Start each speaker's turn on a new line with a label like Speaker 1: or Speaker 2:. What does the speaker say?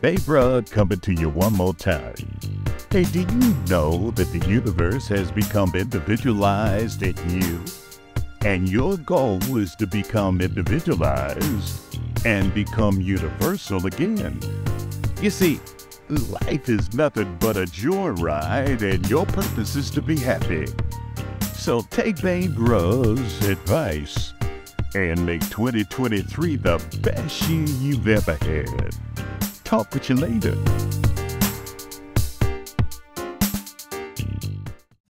Speaker 1: Babe Rod coming to you one more time. Hey, do you know that the universe has become individualized in you? And your goal is to become individualized and become universal again. You see, life is nothing but a joyride, and your purpose is to be happy. So take Babe Rod's advice and make 2023 the best year you've ever had. Talk with you later.